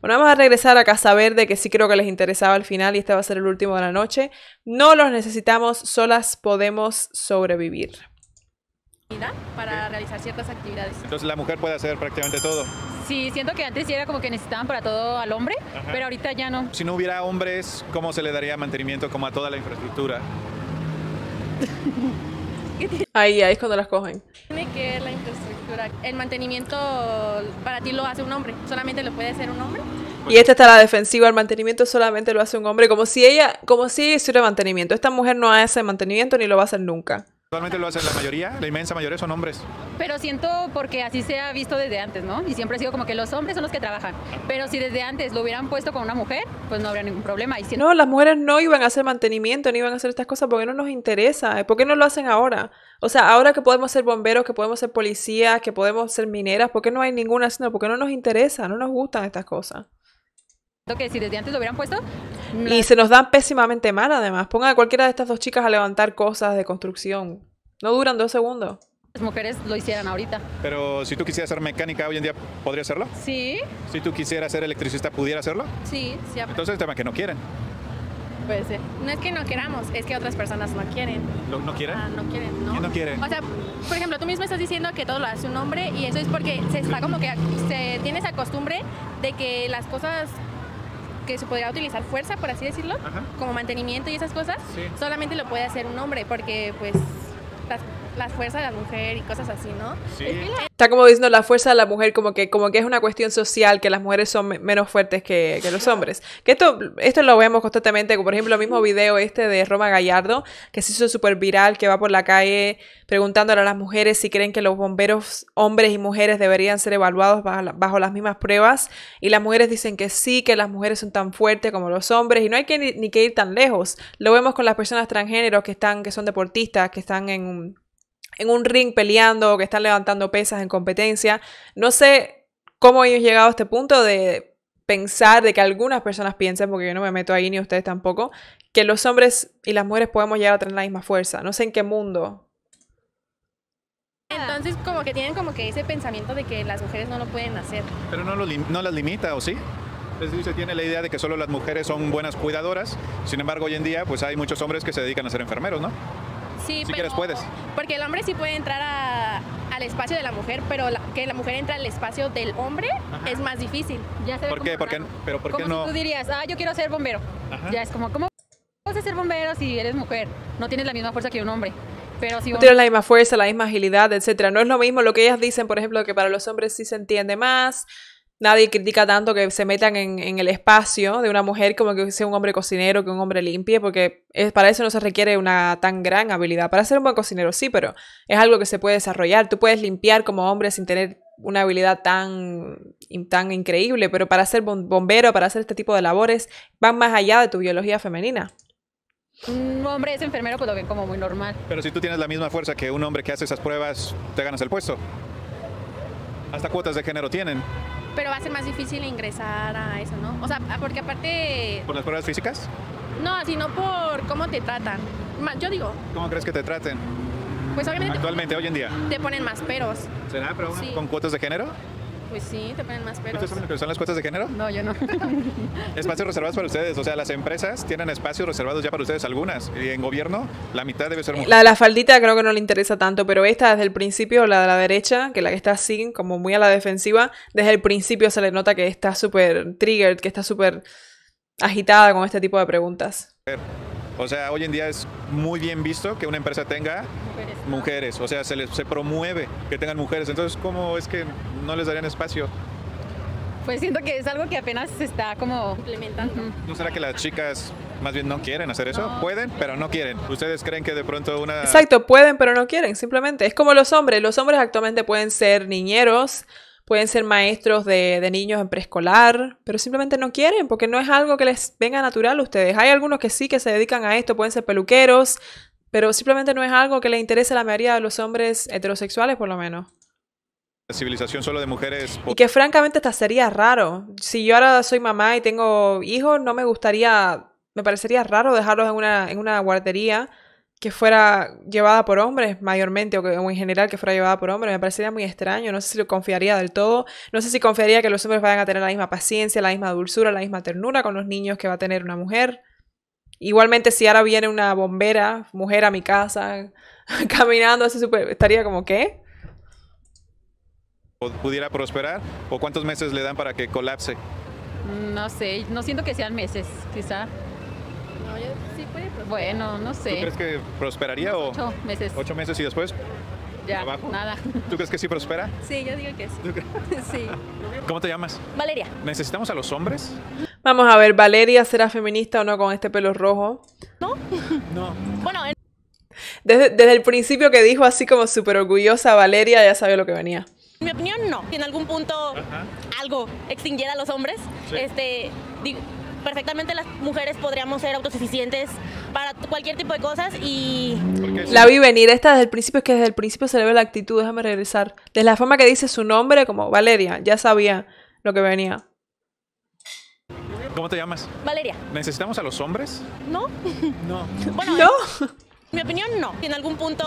Bueno, vamos a regresar a Casa Verde, que sí creo que les interesaba al final y este va a ser el último de la noche. No los necesitamos, solas podemos sobrevivir. Para realizar ciertas actividades. Entonces la mujer puede hacer prácticamente todo. Sí, siento que antes era como que necesitaban para todo al hombre, Ajá. pero ahorita ya no. Si no hubiera hombres, ¿cómo se le daría mantenimiento como a toda la infraestructura? Ahí, ahí es cuando las cogen. Tiene que ver la infraestructura. El mantenimiento para ti lo hace un hombre, solamente lo puede hacer un hombre. Y esta está la defensiva, el mantenimiento solamente lo hace un hombre, como si ella, como si ella hiciera mantenimiento. Esta mujer no hace mantenimiento ni lo va a hacer nunca. Actualmente lo hacen la mayoría, la inmensa mayoría son hombres. Pero siento porque así se ha visto desde antes, ¿no? Y siempre ha sido como que los hombres son los que trabajan. Pero si desde antes lo hubieran puesto con una mujer, pues no habría ningún problema. Y siento No, las mujeres no iban a hacer mantenimiento, ni iban a hacer estas cosas porque no nos interesa. ¿Por qué no lo hacen ahora? O sea, ahora que podemos ser bomberos, que podemos ser policías, que podemos ser mineras, ¿por qué no hay ninguna haciendo? Porque no nos interesa, no nos gustan estas cosas. que si desde antes lo hubieran puesto, Y se nos dan pésimamente mal, además. Pongan a cualquiera de estas dos chicas a levantar cosas de construcción. No duran dos segundos. las mujeres lo hicieran ahorita. Pero si tú quisieras ser mecánica hoy en día, ¿podría hacerlo? Sí, Si tú quisieras ser electricista, ¿pudiera hacerlo? sí, sí, Entonces el tema es que no quieren. puede ser. No es que no queramos, es que otras personas no quieren. ¿Lo- ¿No quieren? Ah, no quieren, ¿no? ¿Quién no quiere? O sea, por ejemplo, tú mismo estás diciendo que todo lo hace un hombre y eso es porque se está como que se tiene esa costumbre de que las cosas que se podría utilizar fuerza, por así decirlo, Ajá. como mantenimiento y esas cosas, Sí. solamente lo puede hacer un hombre porque pues las, las fuerzas de la mujer y cosas así, ¿no? Sí. La- Está como diciendo la fuerza de la mujer, como que, como que es una cuestión social, que las mujeres son me- menos fuertes que, que los hombres. Que esto, esto lo vemos constantemente, como por ejemplo el mismo video este de Roma Gallardo, que se hizo súper viral, que va por la calle preguntándole a las mujeres si creen que los bomberos, hombres y mujeres, deberían ser evaluados bajo, la- bajo las mismas pruebas. Y las mujeres dicen que sí, que las mujeres son tan fuertes como los hombres, y no hay que ni, ni que ir tan lejos. Lo vemos con las personas transgéneros que están, que son deportistas, que están en un en un ring peleando, que están levantando pesas en competencia. No sé cómo ellos llegado a este punto de pensar, de que algunas personas piensen, porque yo no me meto ahí ni ustedes tampoco, que los hombres y las mujeres podemos llegar a tener la misma fuerza. No sé en qué mundo. Entonces como que tienen como que ese pensamiento de que las mujeres no lo pueden hacer. Pero no, lo no las limita, ¿o sí? Es decir, se tiene la idea de que solo las mujeres son buenas cuidadoras. Sin embargo, hoy en día, pues hay muchos hombres que se dedican a ser enfermeros, ¿no? Sí, Si pero- quieres, puedes. Porque el hombre sí puede entrar a- al espacio de la mujer, pero la- que la mujer entre al espacio del hombre Ajá. es más difícil. Ya se ¿Por qué? ¿Por qué- pero por qué como no? si tú dirías, ah, yo quiero ser bombero. Ajá. Ya es como, ¿cómo vas a ser bombero si eres mujer? No tienes la misma fuerza que un hombre. Pero si No tienen la misma fuerza, la misma agilidad, etcétera. No es lo mismo lo que ellas dicen, por ejemplo, que para los hombres sí se entiende más. Nadie critica tanto que se metan en, en el espacio de una mujer como que sea un hombre cocinero, que un hombre limpie, porque es, para eso no se requiere una tan gran habilidad. Para ser un buen cocinero sí, pero es algo que se puede desarrollar. Tú puedes limpiar como hombre sin tener una habilidad tan, tan increíble, pero para ser bom- bombero, para hacer este tipo de labores, van más allá de tu biología femenina. un hombre es enfermero, pues lo ven como muy normal. Pero si tú tienes la misma fuerza que un hombre que hace esas pruebas, te ganas el puesto. Hasta cuotas de género tienen. Pero va a ser más difícil ingresar a eso, ¿no? O sea, porque aparte, ¿Por las pruebas físicas? no, sino por cómo te tratan. Yo digo, ¿Cómo crees que te traten? pues obviamente Actualmente, hoy en día. te ponen más peros. ¿Será? ¿Pero Sí. con cuotas de género? Pues sí, te ponen más peros. ¿Ustedes saben lo que son las cuotas de género? No, yo no. Espacios reservados para ustedes. O sea, las empresas tienen espacios reservados ya para ustedes algunas. Y en gobierno, la mitad debe ser mujer. La de la faldita creo que no le interesa tanto, pero esta desde el principio, la de la derecha, que la que está así, como muy a la defensiva, desde el principio se le nota que está súper triggered, que está súper agitada con este tipo de preguntas. O sea, hoy en día es muy bien visto que una empresa tenga Mujeres. mujeres. O sea, se les se promueve que tengan mujeres. Entonces, ¿cómo es que no les darían espacio? Pues siento que es algo que apenas se está como implementando. ¿No será que las chicas más bien no quieren hacer eso? No. Pueden, pero no quieren. ¿Ustedes creen que de pronto una... Exacto, pueden, pero no quieren, simplemente. Es como los hombres. Los hombres actualmente pueden ser niñeros, pueden ser maestros de, de niños en preescolar, pero simplemente no quieren porque no es algo que les venga natural a ustedes. Hay algunos que sí que se dedican a esto, pueden ser peluqueros, pero simplemente no es algo que les interese a la mayoría de los hombres heterosexuales, por lo menos. civilización solo de mujeres? Y que francamente hasta sería raro. Si yo ahora soy mamá y tengo hijos, no me gustaría, me parecería raro dejarlos en una, en una guardería que fuera llevada por hombres mayormente o, que, o en general que fuera llevada por hombres me parecería muy extraño, no sé si lo confiaría del todo, no sé si confiaría que los hombres vayan a tener la misma paciencia, la misma dulzura, la misma ternura con los niños que va a tener una mujer. Igualmente si ahora viene una bombera, mujer a mi casa, caminando así súper, estaría como, ¿qué? ¿Pudiera prosperar? ¿O cuántos meses le dan para que colapse? No sé, no siento que sean meses, quizá. No, yo sí puede prosperar. Bueno, no ¿Tú sé. crees que prosperaría o Ocho meses. ocho meses y después? Ya, abajo? nada. ¿Tú crees que sí prospera? Sí, yo digo que sí. sí. ¿Cómo te llamas? Valeria. ¿Necesitamos a los hombres? Vamos a ver, Valeria será feminista o no con este pelo rojo. No. Bueno, en- Desde, desde el principio que dijo así como súper orgullosa Valeria, ya sabía lo que venía. En mi opinión, no. Si en algún punto algo extinguiera a los hombres, este, di- perfectamente las mujeres podríamos ser autosuficientes para cualquier tipo de cosas y. La vi venir, esta desde el principio, es que desde el principio se le ve la actitud, déjame regresar. Desde la forma que dice su nombre, como Valeria, ya sabía lo que venía. ¿Cómo te llamas? Valeria, ¿Necesitamos a los hombres? ¿no? No. Bueno, ¿No? en mi opinión, no. Si en algún punto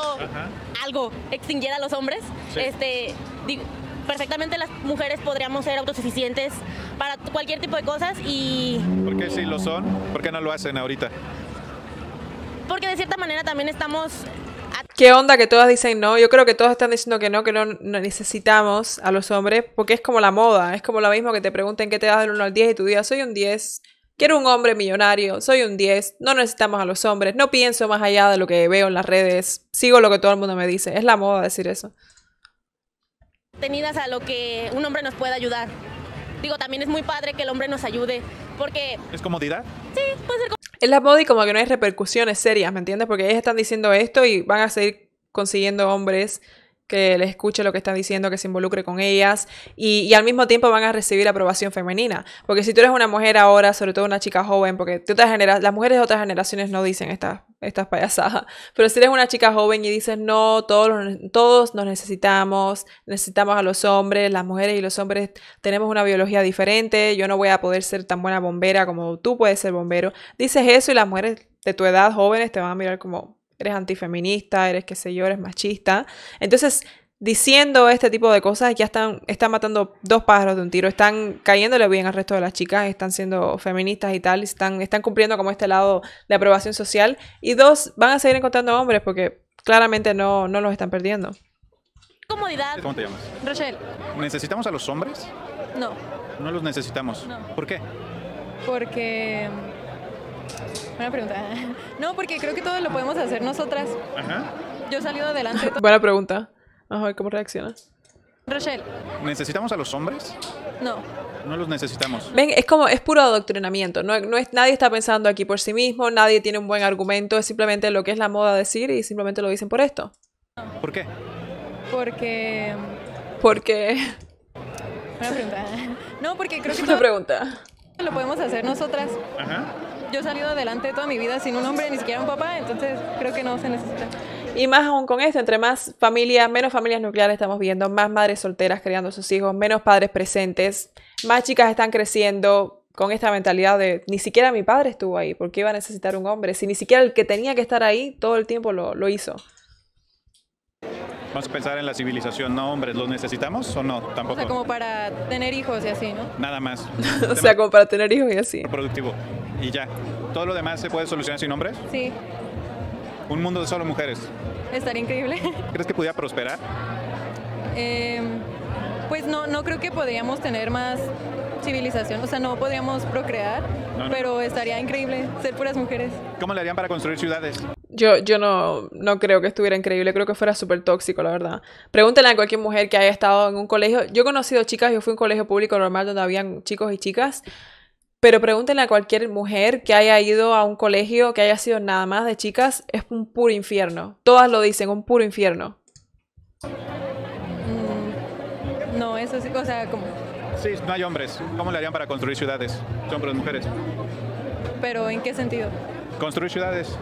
algo extinguiera a los hombres, Sí. este, di- perfectamente las mujeres podríamos ser autosuficientes para cualquier tipo de cosas y ¿Por qué sí lo son? ¿Por qué no lo hacen ahorita? porque de cierta manera también estamos ¿Qué onda que todas dicen no? Yo creo que todas están diciendo que no, que no, no necesitamos a los hombres, porque es como la moda, es como lo mismo que te pregunten qué te das del 1 al 10 y tú digas, soy un 10, quiero un hombre millonario, soy un 10, no necesitamos a los hombres, no pienso más allá de lo que veo en las redes, sigo lo que todo el mundo me dice, es la moda decir eso. Tenidas a lo que un hombre nos puede ayudar. Digo, también es muy padre que el hombre nos ayude, porque ¿Es comodidad? puede ser Es la moda y como que no hay repercusiones serias, ¿me entiendes? Porque ellas están diciendo esto y van a seguir consiguiendo hombres que les escuche lo que están diciendo, que se involucre con ellas y, al mismo tiempo van a recibir aprobación femenina. Porque si tú eres una mujer ahora, sobre todo una chica joven, porque de otras las mujeres de otras generaciones no dicen estas, estas payasadas, pero si eres una chica joven y dices, no, todos, todos nos necesitamos, necesitamos a los hombres, las mujeres y los hombres tenemos una biología diferente, yo no voy a poder ser tan buena bombera como tú puedes ser bombero, dices eso y las mujeres de tu edad jóvenes te van a mirar como eres antifeminista, eres qué sé yo, eres machista. Entonces, diciendo este tipo de cosas, ya están, están matando dos pájaros de un tiro, están cayéndole bien al resto de las chicas, están siendo feministas y tal, están, están cumpliendo como este lado de aprobación social. Y dos, van a seguir encontrando hombres porque claramente no, no los están perdiendo. comodidad. ¿Cómo te llamas? Rochelle, ¿Necesitamos a los hombres? no, No los necesitamos. No. ¿Por qué? porque... Buena pregunta. No, porque creo que todo lo podemos hacer nosotras. Ajá. Yo he salido adelante. Buena pregunta. Vamos a ver cómo reacciona. Rochelle, ¿Necesitamos a los hombres? no. No los necesitamos. Ven, es como, es puro adoctrinamiento. No, no es, nadie está pensando aquí por sí mismo, nadie tiene un buen argumento, es simplemente lo que es la moda decir y simplemente lo dicen por esto. ¿Por qué? Porque... Porque. Buena pregunta. No, porque creo que Buena todo pregunta. lo podemos hacer nosotras. Ajá. Yo he salido adelante toda mi vida sin un hombre, ni siquiera un papá, entonces creo que no se necesita. Y más aún con esto, entre más familias, menos familias nucleares estamos viendo, más madres solteras criando a sus hijos, menos padres presentes, más chicas están creciendo con esta mentalidad de ni siquiera mi padre estuvo ahí, ¿por qué iba a necesitar un hombre? Si ni siquiera el que tenía que estar ahí todo el tiempo lo, lo hizo. Vamos a pensar en la civilización, no hombres, ¿los necesitamos o no? O Tampoco. sea, como para tener hijos y así, ¿no? Nada más. o sea, como para tener hijos y así. productivo. Y ya. Todo lo demás se puede solucionar sin hombres. Sí, Un mundo de solo mujeres. estaría increíble. ¿Crees que pudiera prosperar? Em, pues no, no creo que podríamos tener más civilización, o sea, no podríamos procrear, No, no. pero estaría increíble ser puras mujeres. ¿Cómo le harían para construir ciudades? Yo, yo no, no creo que estuviera increíble, creo que fuera súper tóxico, la verdad. Pregúntenle a cualquier mujer que haya estado en un colegio. Yo he conocido chicas, yo fui a un colegio público normal donde habían chicos y chicas, pero pregúntenle a cualquier mujer que haya ido a un colegio que haya sido nada más de chicas, es un puro infierno. Todas lo dicen, un puro infierno. Mm, no, eso sí, o sea, como, Sí, no hay hombres. ¿Cómo le harían para construir ciudades? Son puras mujeres. pero ¿en qué sentido? Construir ciudades.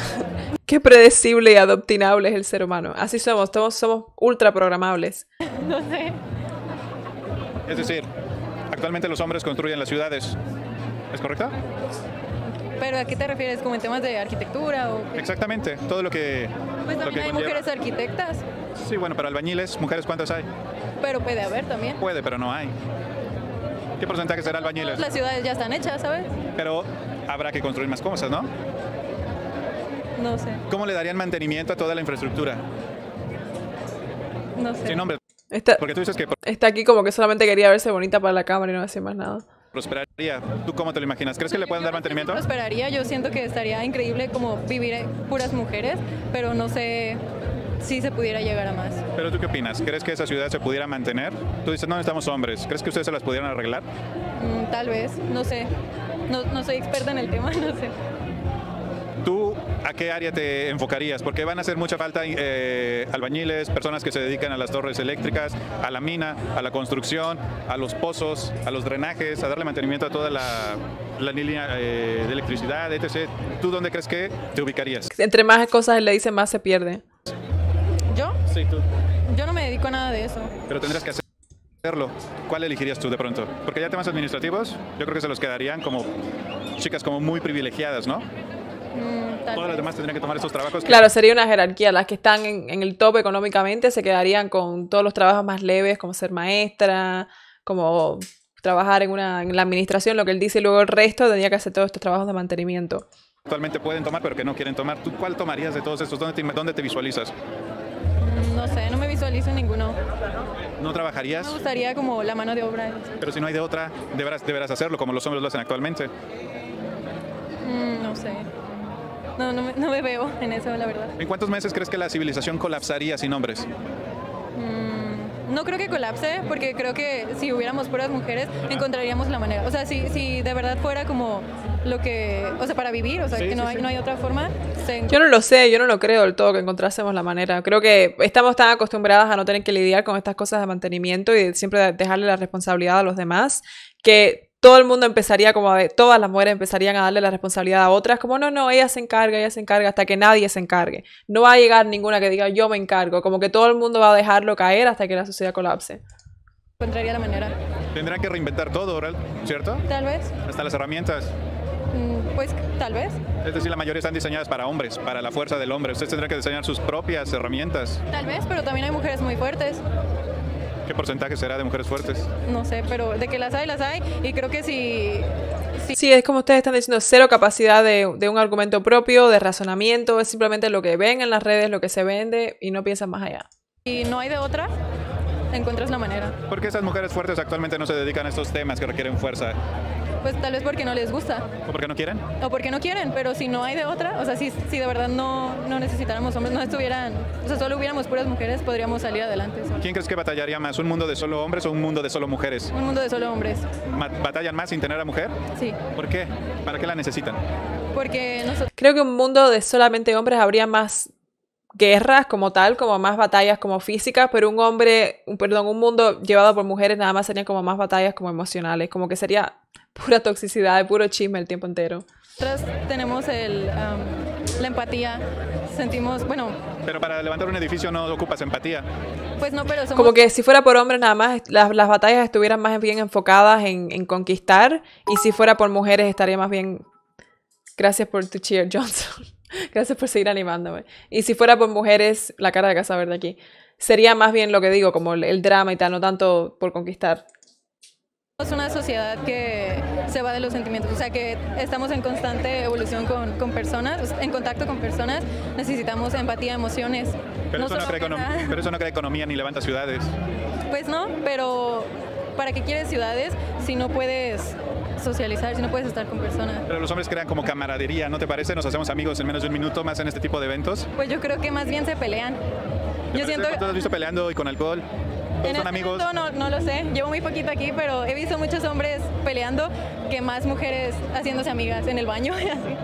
Qué predecible y adoptinable es el ser humano. Así somos, todos somos ultra programables. No sé. Es decir, actualmente los hombres construyen las ciudades. ¿Es correcto? ¿Pero a qué te refieres? ¿Como en temas de arquitectura o qué? Exactamente, todo lo que... Pues también que hay conlleva. mujeres arquitectas, Sí, bueno, pero albañiles, mujeres, ¿cuántas hay? pero puede haber también. Puede, pero no hay. ¿Qué porcentaje será albañiles? Las ciudades ya están hechas, ¿sabes? Pero habrá que construir más cosas, ¿no? No sé, ¿Cómo le darían mantenimiento a toda la infraestructura? no sé. Sin nombre, Está, porque tú dices que está aquí como que solamente quería verse bonita para la cámara y no decir más nada. prosperaría. ¿Tú cómo te lo imaginas? ¿Crees que le pueden dar mantenimiento? Prosperaría, yo siento que estaría increíble como vivir puras mujeres, pero no sé si se pudiera llegar a más. Pero tú qué opinas? ¿Crees que esa ciudad se pudiera mantener? Tú dices, no necesitamos hombres. ¿Crees que ustedes se las pudieran arreglar? Mm, tal vez, no sé. No, no soy experta en el tema, no sé. ¿Tú a qué área te enfocarías? Porque van a hacer mucha falta eh, albañiles, personas que se dedican a las torres eléctricas, a la mina, a la construcción, a los pozos, a los drenajes, a darle mantenimiento a toda la, la línea eh, de electricidad, etc. ¿Tú dónde crees que te ubicarías? Entre más cosas le dicen, más se pierde. ¿Yo? Sí, tú. Yo no me dedico a nada de eso. Pero tendrás que hacerlo. ¿Cuál elegirías tú de pronto? Porque ya temas administrativos, yo creo que se los quedarían como chicas como muy privilegiadas, ¿no? Mm, tal Todas las vez. demás tendrían que tomar esos trabajos. que- Claro, sería una jerarquía. Las que están en, en el top económicamente se quedarían con todos los trabajos más leves, como ser maestra, como trabajar en, una, en la administración, lo que él dice, y luego el resto tendría que hacer todos estos trabajos de mantenimiento. actualmente pueden tomar, pero que no quieren tomar. ¿Tú cuál tomarías de todos estos? ¿Dónde te, dónde te visualizas? Mm, No sé, no me visualizo en ninguno. ¿No trabajarías? Me gustaría como la mano de obra. Pero si no hay de otra, deberás, deberás hacerlo como los hombres lo hacen actualmente. Mm, no sé. No, no me, no me veo en eso, la verdad. ¿En cuántos meses crees que la civilización colapsaría sin hombres? Mm, no creo que colapse, porque creo que si hubiéramos puras mujeres, encontraríamos la manera. O sea, si, si de verdad fuera como lo que, o sea, para vivir, o sea, Sí, que no, sí, hay, sí. no hay otra forma, se Yo no lo sé, yo no lo creo del todo que encontrásemos la manera. Creo que estamos tan acostumbradas a no tener que lidiar con estas cosas de mantenimiento y de siempre dejarle la responsabilidad a los demás, que todo el mundo empezaría como a, todas las mujeres empezarían a darle la responsabilidad a otras, como no, no, ella se encarga, ella se encarga, hasta que nadie se encargue. No va a llegar ninguna que diga yo me encargo, como que todo el mundo va a dejarlo caer hasta que la sociedad colapse. encontraría la manera. Tendrán que reinventar todo. ¿cierto? Tal vez, Hasta las herramientas. mm, pues tal vez. Es decir, la mayoría están diseñadas para hombres, para la fuerza del hombre. Ustedes tendrán que diseñar sus propias herramientas. Tal vez, pero también hay mujeres muy fuertes. ¿Qué porcentaje será de mujeres fuertes? No sé, pero de que las hay, las hay. Y creo que si, Sí, es como ustedes están diciendo, cero capacidad de, de un argumento propio, de razonamiento, es simplemente lo que ven en las redes, lo que se vende y no piensan más allá. si no hay de otra, encuentras la manera. ¿Por qué esas mujeres fuertes actualmente no se dedican a estos temas que requieren fuerza? Pues tal vez porque no les gusta ¿O porque no quieren? o porque no quieren, pero si no hay de otra, o sea, si, si de verdad no, no necesitáramos hombres, no estuvieran, o sea, solo hubiéramos puras mujeres, podríamos salir adelante. ¿Quién crees que batallaría más? ¿Un mundo de solo hombres o un mundo de solo mujeres? Un mundo de solo hombres, ¿Batallan más sin tener a mujer? sí, ¿Por qué? ¿Para qué la necesitan? porque nosotros... Creo que un mundo de solamente hombres habría más guerras como tal, como más batallas como físicas, pero un hombre, un- perdón, un mundo llevado por mujeres nada más sería como más batallas como emocionales, como que sería pura toxicidad, puro chisme el tiempo entero. Nosotras tenemos el, am, la empatía, sentimos, bueno, Pero para levantar un edificio no ocupas empatía. pues no, pero somos... Como que si fuera por hombres nada más, las, las batallas estuvieran más bien enfocadas en, en conquistar y si fuera por mujeres estaría más bien... Gracias por tu cheer, Johnson. Gracias por seguir animándome. Y si fuera por mujeres, la cara de Casa Verde aquí, sería más bien lo que digo, como el, el drama y tal, no tanto por conquistar. Somos una sociedad que se va de los sentimientos, o sea que estamos en constante evolución con, con personas, en contacto con personas, necesitamos empatía, emociones. Pero, No eso, no crea econom- guerra. pero eso no crea economía ni levanta ciudades. Pues no, pero ¿para qué quieres ciudades si no puedes socializar, si no puedes estar con personas? Pero los hombres crean como camaradería, ¿no te parece? Nos hacemos amigos en menos de un minuto más en este tipo de eventos. Pues yo creo que más bien se pelean. ¿Te Yo siento ¿Cuántos has visto peleando y con alcohol? Todos en son este amigos. no, no lo sé, llevo muy poquito aquí, pero he visto muchos hombres peleando que más mujeres haciéndose amigas en el baño y así.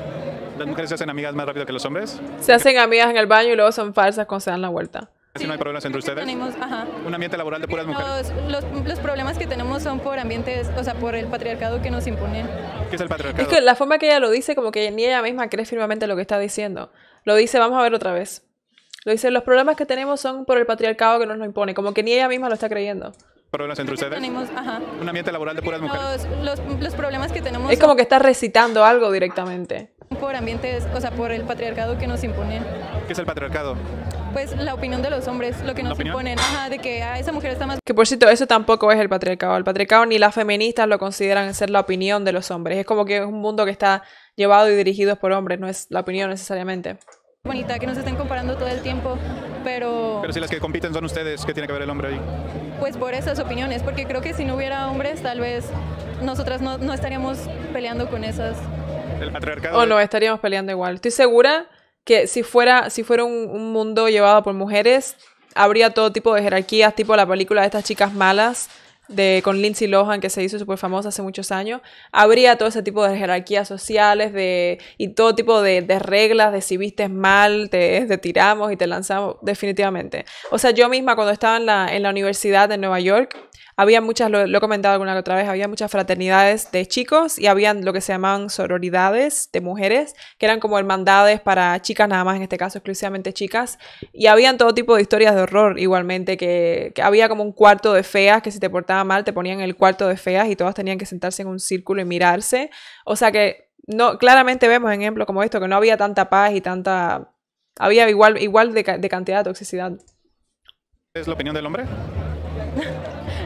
¿Las mujeres se hacen amigas más rápido que los hombres? Se hacen amigas en el baño y luego son falsas cuando se dan la vuelta. Así no hay problemas entre ustedes. Tenemos, ajá. Un ambiente laboral de puras mujeres. Los, los, los problemas que tenemos son por ambientes, o sea, por el patriarcado que nos imponen. ¿Qué es el patriarcado? Es que la forma que ella lo dice, como que ni ella misma cree firmemente lo que está diciendo. Lo dice, vamos a ver otra vez. Lo dice, los problemas que tenemos son por el patriarcado que nos lo impone, como que ni ella misma lo está creyendo. problemas entre ustedes? Tenemos, ajá. Un ambiente laboral de puras mujeres. Los, los, los problemas que tenemos Es como que estás recitando algo directamente. por ambientes, o sea, por el patriarcado que nos impone. ¿Qué es el patriarcado? Pues la opinión de los hombres, lo que ¿La nos imponen, ajá, de que ah, esa mujer está más Que por cierto, eso tampoco es el patriarcado. El patriarcado ni las feministas lo consideran ser la opinión de los hombres. Es como que es un mundo que está llevado y dirigido por hombres, no es la opinión necesariamente. Bonita, que nos estén comparando todo el tiempo, pero Pero si las que compiten son ustedes, ¿qué tiene que ver el hombre ahí? pues por esas opiniones, porque creo que si no hubiera hombres, tal vez nosotras no, no estaríamos peleando con esas. El patriarcado. O no, estaríamos peleando igual. Estoy segura que si fuera, si fuera un, un mundo llevado por mujeres, habría todo tipo de jerarquías, tipo la película de estas chicas malas de con Lindsay Lohan que se hizo súper famosa hace muchos años. Habría todo ese tipo de jerarquías sociales de, y todo tipo de, de reglas de si vistes mal, te, te tiramos y te lanzamos, definitivamente. O sea, yo misma cuando estaba en la, en la universidad de Nueva York, había muchas, lo, lo he comentado alguna otra vez, había muchas fraternidades de chicos y habían lo que se llamaban sororidades de mujeres, que eran como hermandades para chicas nada más, en este caso exclusivamente chicas. Y habían todo tipo de historias de horror igualmente, que, que había como un cuarto de feas, que si te portaba mal te ponían en el cuarto de feas y todas tenían que sentarse en un círculo y mirarse. O sea que no, claramente vemos ejemplos como esto, que no había tanta paz y tanta... Había igual, igual de, de cantidad de toxicidad. ¿Es la opinión del hombre?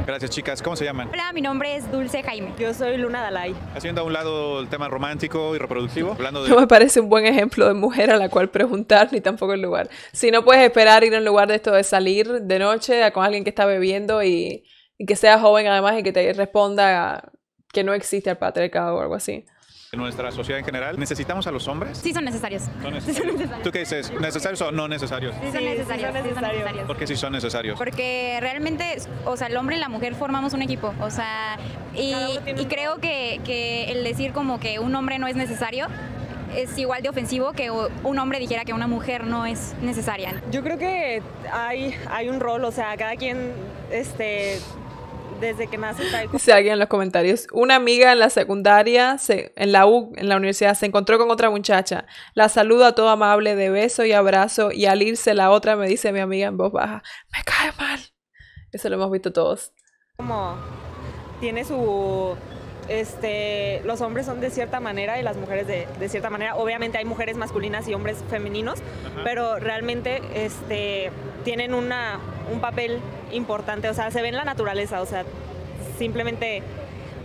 Gracias, chicas. ¿Cómo se llaman? Hola, mi nombre es Dulce Jaime. Yo soy Luna Dalai. Haciendo a un lado el tema romántico y reproductivo, hablando de No me parece un buen ejemplo de mujer a la cual preguntar, ni tampoco el lugar. Si no puedes esperar ir a un lugar de esto de salir de noche a- con alguien que está bebiendo y, y que sea joven además y que te responda que no existe el patriarcado o algo así. Nuestra sociedad en general. ¿Necesitamos a los hombres? Sí son necesarios. ¿Son necesarios? ¿Tú qué dices? ¿Necesarios o no necesarios? Sí son Sí, necesarios. son sí son necesarios. necesarios. ¿Por qué sí son necesarios? Porque realmente, o sea, el hombre y la mujer formamos un equipo, o sea, y, creo que, que el decir como que un hombre no es necesario es igual de ofensivo que un hombre dijera que una mujer no es necesaria. Yo creo que hay, hay un rol, o sea, cada quien, este, desde que nace trae Dice alguien en los comentarios. Una amiga en la secundaria, se- en la U, en la universidad, se encontró con otra muchacha. La saluda todo amable de beso y abrazo y al irse la otra me dice mi amiga en voz baja, me cae mal. Eso lo hemos visto todos. como, tiene su, este, los hombres son de cierta manera y las mujeres de, de cierta manera. Obviamente hay mujeres masculinas y hombres femeninos, pero realmente, este, tienen una, un papel importante, o sea, se ve en la naturaleza, o sea, simplemente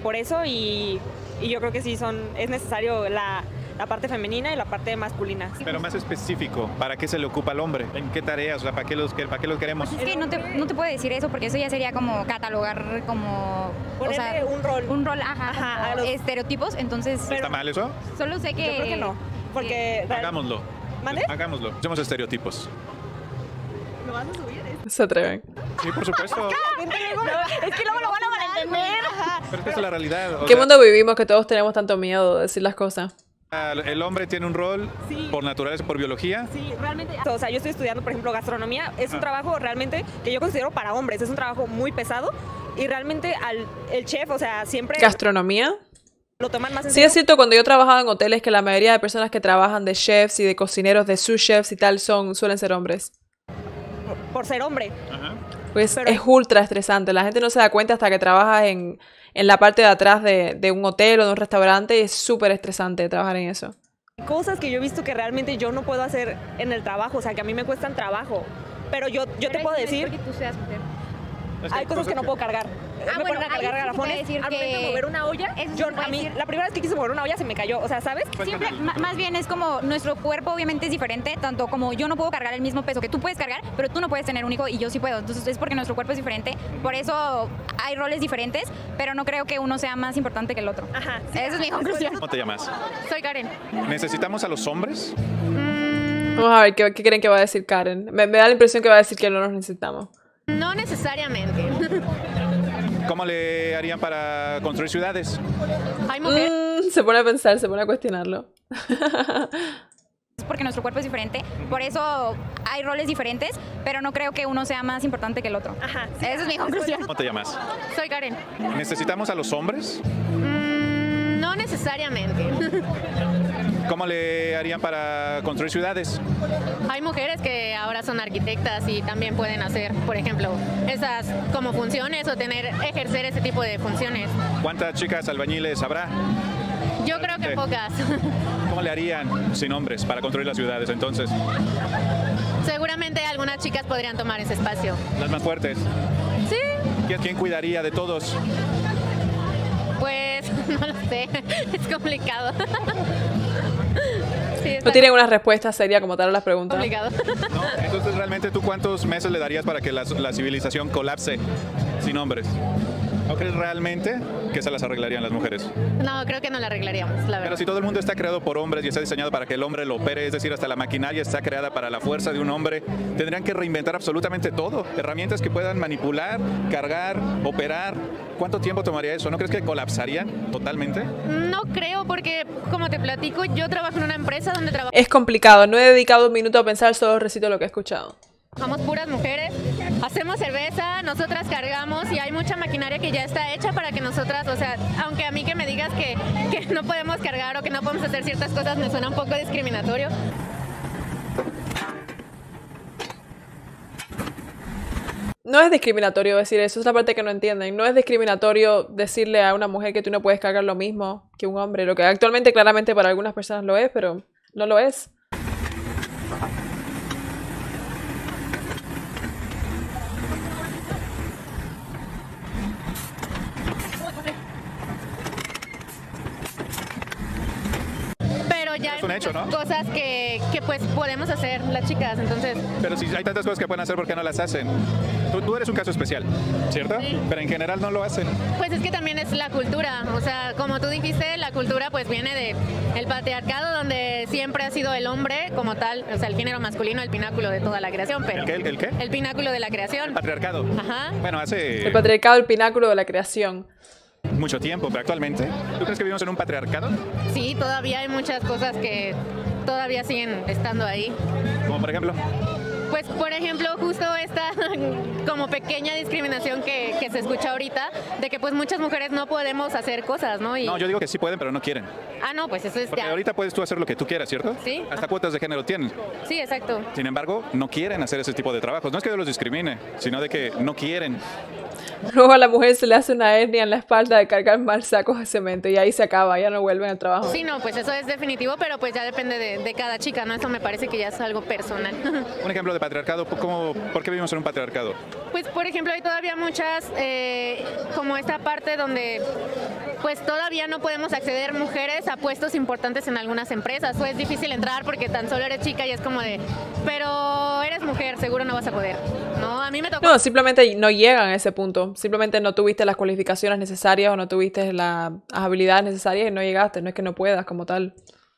por eso y, y yo creo que sí son, es necesario la, la parte femenina y la parte masculina. Pero más específico, ¿para qué se le ocupa al hombre? ¿En qué tareas? O sea, ¿para qué los, para qué los queremos? Es que no te, no te puedo decir eso porque eso ya sería como catalogar como... o Ponerle sea, un rol. Un rol, ajá, Ajá, como a los- estereotipos, entonces ¿Está mal eso? solo sé que... Yo creo que no, porque... Hagámoslo. ¿Mande? Hagámoslo. Somos estereotipos. ¿Lo vas a subir? Se atreven. Sí, por supuesto. es que luego lo van a malentender. Pero es que esa es la realidad. ¿Qué sea, mundo vivimos que todos tenemos tanto miedo de decir las cosas? El hombre tiene un rol Sí. por naturaleza, por biología. Sí, realmente. O sea, yo estoy estudiando, por ejemplo, gastronomía. Es un trabajo realmente que yo considero para hombres. Es un trabajo muy pesado. Y realmente al, el chef, o sea, siempre ¿Gastronomía? lo toman más en Sí, serio es cierto, cuando yo he trabajado en hoteles, que la mayoría de personas que trabajan de chefs y de cocineros, de sous chefs y tal, son, suelen ser hombres. Por ser hombre. Pues Pero- es ultra estresante. La gente no se da cuenta hasta que trabajas en, en la parte de atrás de, de un hotel o de un restaurante y es súper estresante trabajar en eso. Cosas que yo he visto que realmente yo no puedo hacer en el trabajo. O sea, que a mí me cuestan trabajo. Pero yo, yo te puedo decir, tú seas mujer. Es hay cosas que no puedo cargar. Ah, me bueno, ponen a cargar garrafones. decir Al momento de que- mover una olla, yo, a mí, decir. la primera vez que quise mover una olla se me cayó. O sea, ¿sabes? Ma- más bien es como nuestro cuerpo obviamente es diferente, tanto como yo no puedo cargar el mismo peso que tú puedes cargar, pero tú no puedes tener un hijo y yo sí puedo. Entonces es porque nuestro cuerpo es diferente, por eso hay roles diferentes, pero no creo que uno sea más importante que el otro. Ajá. sí, Esa es mi conclusión. ¿Cómo te llamas? Soy Karen. ¿Necesitamos a los hombres? Vamos a ver qué, qué creen que va a decir Karen. Me, me da la impresión que va a decir que no nos necesitamos. No necesariamente. ¿Cómo le harían para construir ciudades? Hay mujeres. Mm, se pone a pensar, se pone a cuestionarlo. Es porque nuestro cuerpo es diferente, por eso hay roles diferentes, pero no creo que uno sea más importante que el otro. Ajá. sí. Esa es mi conclusión. ¿Cómo te llamas? Soy Karen. ¿Necesitamos a los hombres? No necesariamente. ¿Cómo le harían para construir ciudades? Hay mujeres que ahora son arquitectas y también pueden hacer, por ejemplo, esas como funciones o tener ejercer ese tipo de funciones. ¿Cuántas chicas albañiles habrá? Yo creo que pocas. ¿Cómo le harían sin hombres para construir las ciudades entonces? Seguramente algunas chicas podrían tomar ese espacio. Las más fuertes. Sí, ¿Quién- ¿Quién cuidaría de todos? no lo sé, es complicado. Sí, No tienen una respuesta seria como tal a las preguntas. complicado. ¿No? Entonces, realmente, ¿tú cuántos meses le darías para que la, la civilización colapse sin hombres? ¿No crees realmente que se las arreglarían las mujeres? No, creo que no la arreglaríamos, la Pero verdad. si todo el mundo está creado por hombres y está diseñado para que el hombre lo opere, es decir, hasta la maquinaria está creada para la fuerza de un hombre, tendrían que reinventar absolutamente todo. Herramientas que puedan manipular, cargar, operar. ¿Cuánto tiempo tomaría eso? ¿No crees que colapsarían totalmente? No creo porque, como te platico, yo trabajo en una empresa donde trabajamos Es complicado. No he dedicado un minuto a pensar, solo recito lo que he escuchado. Puras mujeres, hacemos cerveza, nosotras cargamos y hay mucha maquinaria que ya está hecha para que nosotras, o sea, aunque a mí que me digas que, que no podemos cargar o que no podemos hacer ciertas cosas me suena un poco discriminatorio, No es discriminatorio decir eso, es la parte que no entienden. No es discriminatorio decirle a una mujer que tú no puedes cargar lo mismo que un hombre, lo que actualmente claramente para algunas personas lo es, pero no lo es. pero ya Es un hecho, ¿no? cosas que, que pues podemos hacer las chicas, entonces Pero si hay tantas cosas que pueden hacer, ¿por qué no las hacen? Tú, tú eres un caso especial, ¿cierto? Sí. Pero en general no lo hacen. Pues es que también es la cultura, o sea, como tú dijiste, la cultura pues viene de el patriarcado donde siempre ha sido el hombre como tal, o sea, el género masculino, el pináculo de toda la creación, pero ¿El qué? ¿El, el qué? el pináculo de la creación. Patriarcado. Ajá. Bueno, hace El patriarcado, el pináculo de la creación. Mucho tiempo, pero actualmente, ¿tú crees que vivimos en un patriarcado? Sí, todavía hay muchas cosas que todavía siguen estando ahí. Como por ejemplo, Pues, por ejemplo, justo esta como pequeña discriminación que, que se escucha ahorita, de que pues muchas mujeres no podemos hacer cosas, ¿no? Y, no, yo digo que sí pueden, pero no quieren. ah, no, pues eso es Porque ya. ahorita puedes tú hacer lo que tú quieras, ¿cierto? Sí. Hasta cuotas de género tienen. Sí, exacto. Sin embargo, no quieren hacer ese tipo de trabajos. No es que yo los discrimine, sino de que no quieren. Luego a la mujer se le hace una hernia en la espalda de cargar mal sacos de cemento y ahí se acaba, ya no vuelven al trabajo. Sí, no, pues eso es definitivo, pero pues ya depende de, de cada chica, ¿no? Eso me parece que ya es algo personal. Un ejemplo de patriarcado, ¿cómo, ¿por qué vivimos en un patriarcado? Pues por ejemplo hay todavía muchas, eh, como esta parte donde pues todavía no podemos acceder mujeres a puestos importantes en algunas empresas. O es difícil entrar porque tan solo eres chica y es como de, pero eres mujer, seguro no vas a poder. No, a mí me tocó No, simplemente no llegan a ese punto. Simplemente no tuviste las cualificaciones necesarias o no tuviste la- las habilidades necesarias y no llegaste. No es que no puedas como tal.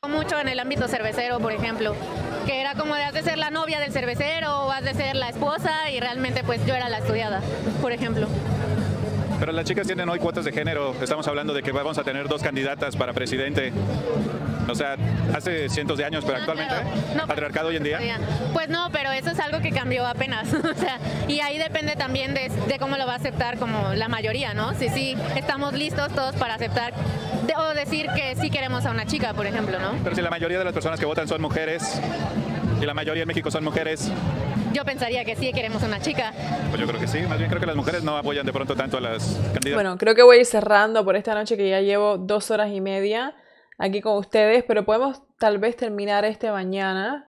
Mucho en el ámbito cervecero, por ejemplo, que era como de has de ser la novia del cervecero o has de ser la esposa y realmente pues yo era la estudiada, por ejemplo. Pero las chicas tienen hoy cuotas de género. Estamos hablando de que vamos a tener dos candidatas para presidente. O sea, hace cientos de años, pero actualmente. No, patriarcado hoy en día. Pues no, pero eso es algo que cambió apenas. o sea, y ahí depende también de, de cómo lo va a aceptar como la mayoría, ¿no? Si sí estamos listos todos para aceptar de- o decir que sí queremos a una chica, por ejemplo, ¿no? Pero si la mayoría de las personas que votan son mujeres y la mayoría en México son mujeres, Yo pensaría que sí queremos una chica. pues yo creo que sí. Más bien creo que las mujeres no apoyan de pronto tanto a las candidatas. Bueno, creo que voy a ir cerrando por esta noche que ya llevo dos horas y media aquí con ustedes, pero podemos tal vez terminar este mañana